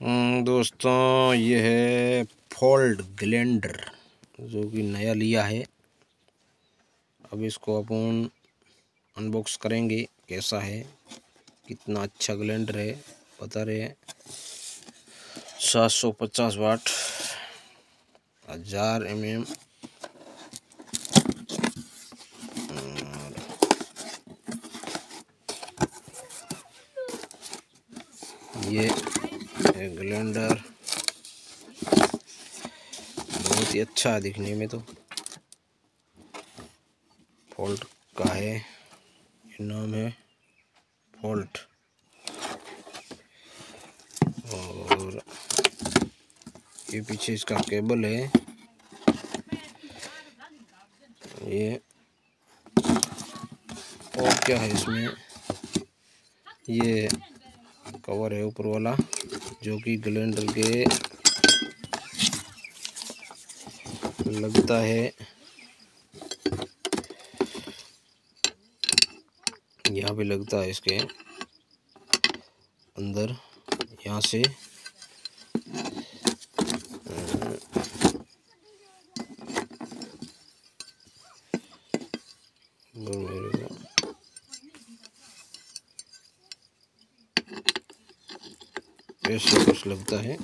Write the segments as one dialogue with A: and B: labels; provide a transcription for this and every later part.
A: हम्म, दोस्तों ये है फोल्ड ग्लेंडर जो कि नया लिया है। अब इसको अपन अनबॉक्स करेंगे कैसा है कितना अच्छा ग्लेंडर है बता रहे सात सौ पचास वाट हज़ार एम एम ये ग्लेंडर बहुत ही अच्छा दिखने में तो। फोल्ट का है। ये नाम है फोल्ट और ये पीछे इसका केबल है। ये और क्या है इसमें? ये कवर है ऊपर वाला, जो कि ग्लेंडर के लगता है। यहाँ पे लगता है इसके अंदर, यहाँ से ऐसे कुछ लगता है।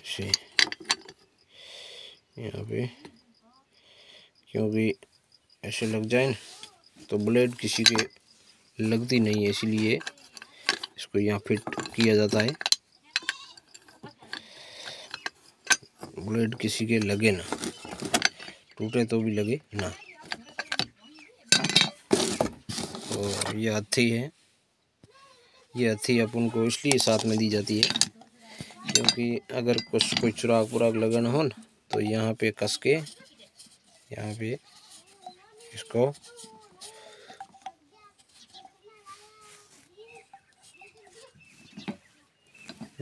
A: ऐसे। यहाँ पे क्योंकि ऐसे लग जाए ना तो ब्लेड किसी के लगती नहीं है, इसीलिए इसको यहाँ फिट किया जाता है। ब्लेड किसी के लगे ना, टूटे तो भी लगे ना। तो ये हथी है। ये हथी अपन को इसलिए साथ में दी जाती है। क्योंकि अगर कुछ, कोई चुराग पुराग लगाना हो तो यहाँ पे कस के, यहाँ पे इसको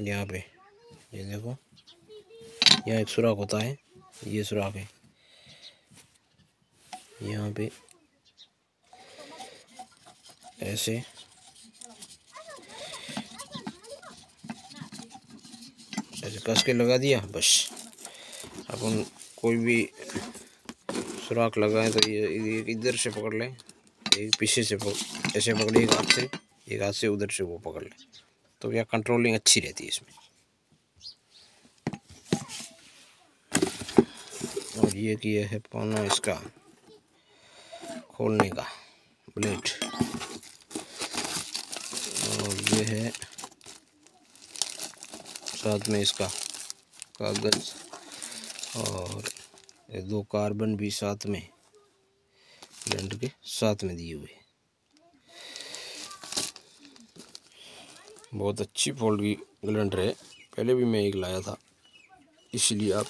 A: यहाँ पे, ये देखो, यहाँ एक सुराख होता है, ये सुराख है। यहाँ पे ऐसे ऐसे कस के लगा दिया, बस। अपन कोई भी सुराख लगाए तो ये इधर से पकड़ लें, एक पीछे से पकड़ ऐसे पकड़े, एक हाथ से, एक हाथ से उधर से वो पकड़ लें। तो क्या कंट्रोलिंग अच्छी रहती है इसमें। और ये किया है पाना इसका खोलने का ब्लेड और ये है साथ में इसका कागज़ और दो कार्बन भी साथ में ब्लेंड के साथ में दिए हुए। बहुत अच्छी फोल्ड की ग्लेंडर है पहले भी मैं एक लाया था, इसलिए आप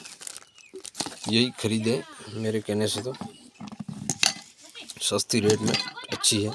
A: यही ख़रीदें। मेरे कहने से तो सस्ती रेट में अच्छी है।